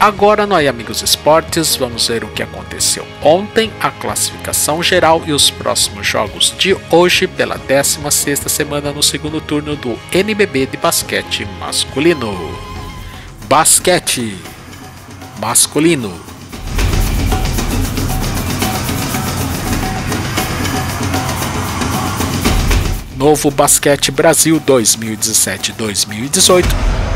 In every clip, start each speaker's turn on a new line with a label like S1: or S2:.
S1: Agora no Amigos Esportes, vamos ver o que aconteceu ontem, a classificação geral e os próximos jogos de hoje pela 16ª semana no segundo turno do NBB de basquete masculino. Basquete masculino. Novo Basquete Brasil 2017-2018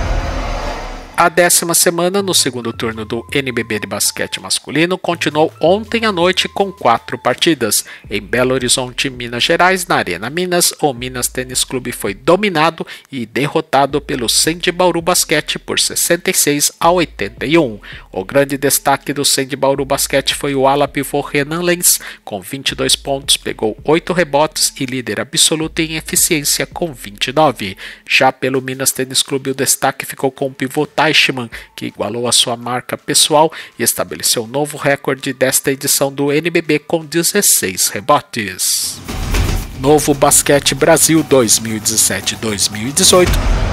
S1: a décima semana no segundo turno do NBB de basquete masculino continuou ontem à noite com quatro partidas. Em Belo Horizonte, Minas Gerais, na Arena Minas, o Minas Tênis Clube foi dominado e derrotado pelo Sandy Bauru Basquete por 66 a 81. O grande destaque do Sandy Bauru Basquete foi o ala pivô Renan Lenz, com 22 pontos, pegou 8 rebotes e líder absoluto em eficiência com 29. Já pelo Minas Tênis Clube, o destaque ficou com o pivô Teichmann, que igualou a sua marca pessoal e estabeleceu um novo recorde desta edição do NBB com 16 rebotes. Novo Basquete Brasil 2017-2018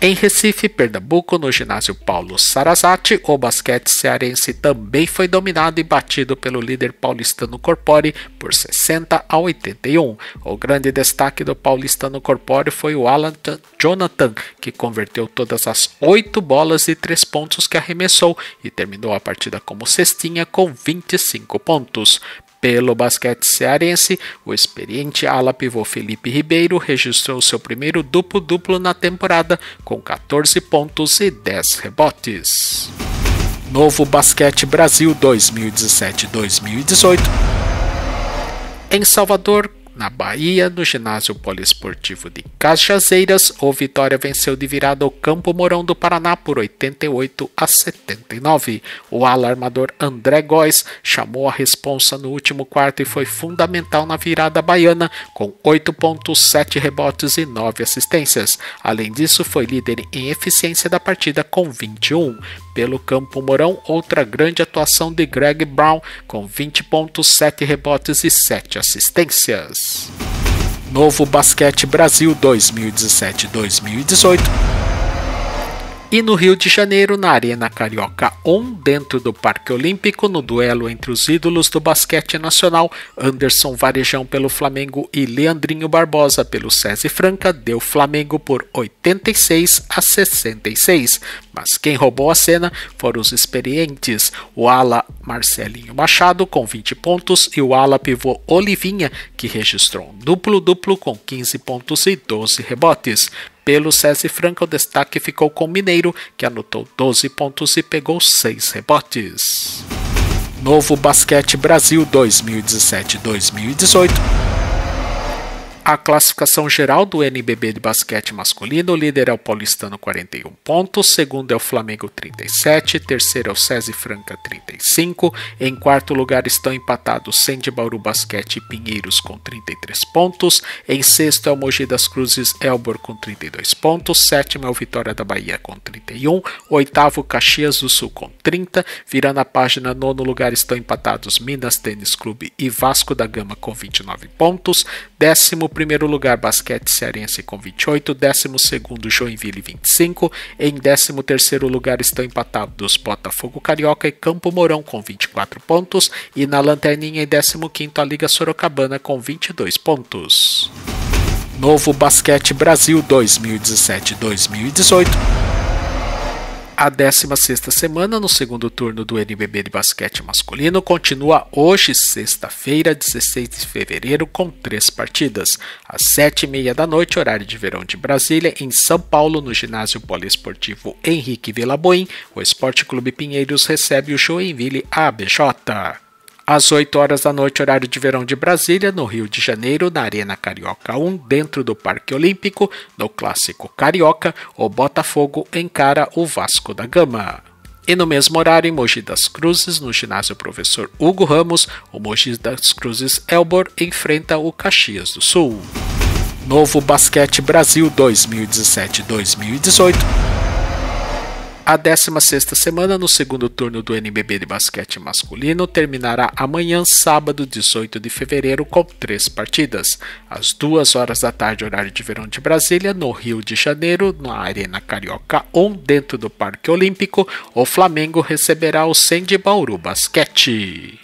S1: em Recife, Pernambuco, no ginásio Paulo Sarazati, o basquete cearense também foi dominado e batido pelo líder paulistano Corpore por 60 a 81. O grande destaque do paulistano Corpore foi o Alan Jonathan, que converteu todas as oito bolas e três pontos que arremessou e terminou a partida como cestinha com 25 pontos. Pelo basquete cearense, o experiente ala pivô Felipe Ribeiro registrou seu primeiro duplo-duplo na temporada, com 14 pontos e 10 rebotes. Novo Basquete Brasil 2017-2018 Em Salvador, na Bahia, no ginásio poliesportivo de Cajazeiras, o Vitória venceu de virada o Campo Mourão do Paraná por 88 a 79. O alarmador André Góes chamou a responsa no último quarto e foi fundamental na virada baiana, com 8 pontos, 7 rebotes e 9 assistências. Além disso, foi líder em eficiência da partida com 21 pelo Campo Mourão, outra grande atuação de Greg Brown, com 20 pontos, 7 rebotes e 7 assistências. Novo Basquete Brasil 2017-2018 e no Rio de Janeiro, na Arena Carioca 1, dentro do Parque Olímpico, no duelo entre os ídolos do basquete nacional, Anderson Varejão pelo Flamengo e Leandrinho Barbosa pelo SESI Franca, deu Flamengo por 86 a 66. Mas quem roubou a cena foram os experientes, o ala Marcelinho Machado com 20 pontos e o ala pivô Olivinha, que registrou um duplo-duplo com 15 pontos e 12 rebotes. Pelo SESI Franca, o destaque ficou com o Mineiro, que anotou 12 pontos e pegou 6 rebotes. Novo Basquete Brasil 2017-2018 a classificação geral do NBB de basquete masculino, o líder é o Paulistano 41 pontos, segundo é o Flamengo 37, terceiro é o SESI Franca 35, em quarto lugar estão empatados Sende Bauru Basquete e Pinheiros com 33 pontos, em sexto é o Mogi das Cruzes Elbor com 32 pontos, sétimo é o Vitória da Bahia com 31, oitavo Caxias do Sul com 30, virando a página, nono lugar estão empatados Minas Tênis Clube e Vasco da Gama com 29 pontos, décimo primeiro lugar, Basquete Cearense com 28, décimo segundo, Joinville 25, em décimo terceiro lugar estão empatados Botafogo Carioca e Campo Mourão com 24 pontos e na lanterninha em décimo quinto a Liga Sorocabana com 22 pontos. Novo Basquete Brasil 2017-2018 a 16ª semana no segundo turno do NBB de basquete masculino continua hoje, sexta-feira, 16 de fevereiro, com três partidas. Às 7h30 da noite, horário de verão de Brasília, em São Paulo, no ginásio poliesportivo Henrique Vilaboim, o Esporte Clube Pinheiros recebe o Joinville ABJ às 8 horas da noite, horário de verão de Brasília, no Rio de Janeiro, na Arena Carioca 1, dentro do Parque Olímpico, no Clássico Carioca, o Botafogo encara o Vasco da Gama. E no mesmo horário, em Mogi das Cruzes, no ginásio Professor Hugo Ramos, o Mogi das Cruzes Elbor enfrenta o Caxias do Sul. Novo Basquete Brasil 2017-2018 A 16ª semana no segundo turno do NBB de basquete masculino terminará amanhã, sábado 18 de fevereiro, com três partidas. Às 2 horas da tarde, horário de verão de Brasília, no Rio de Janeiro, na Arena Carioca 1, dentro do Parque Olímpico, o Flamengo receberá o Sende Bauru Basquete.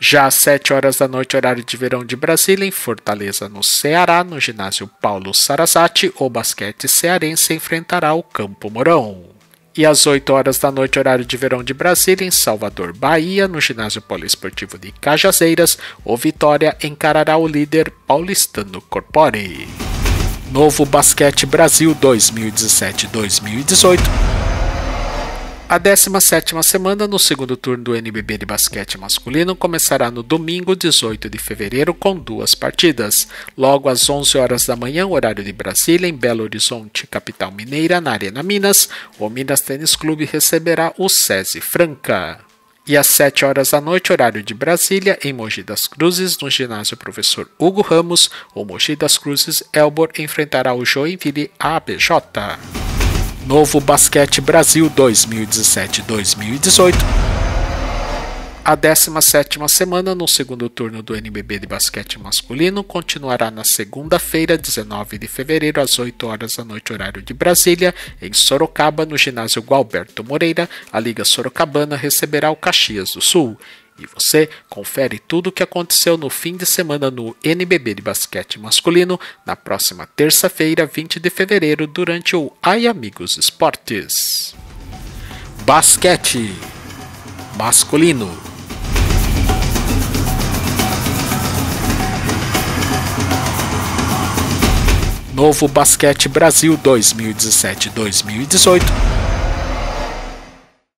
S1: Já às 7 horas da noite, horário de verão de Brasília, em Fortaleza, no Ceará, no ginásio Paulo Sarazati, o basquete cearense enfrentará o Campo Mourão e às 8 horas da noite, horário de verão de Brasília, em Salvador, Bahia, no ginásio poliesportivo de Cajazeiras, o Vitória encarará o líder paulistano Corpore. Novo Basquete Brasil 2017-2018 a 17ª semana no segundo turno do NBB de basquete masculino começará no domingo 18 de fevereiro com duas partidas. Logo às 11 horas da manhã, horário de Brasília, em Belo Horizonte, capital mineira, na Arena Minas, o Minas Tênis Clube receberá o SESI Franca. E às 7 horas da noite, horário de Brasília, em Mogi das Cruzes, no ginásio Professor Hugo Ramos, o Mogi das Cruzes Elbor enfrentará o Joinville ABJ. Novo Basquete Brasil 2017-2018. A 17ª semana no segundo turno do NBB de basquete masculino continuará na segunda-feira, 19 de fevereiro, às 8 horas da noite, horário de Brasília, em Sorocaba, no ginásio Gualberto Moreira. A Liga Sorocabana receberá o Caxias do Sul. E você confere tudo o que aconteceu no fim de semana no NBB de basquete masculino na próxima terça-feira, 20 de fevereiro, durante o Ai Amigos Esportes. Basquete masculino. Novo Basquete Brasil 2017-2018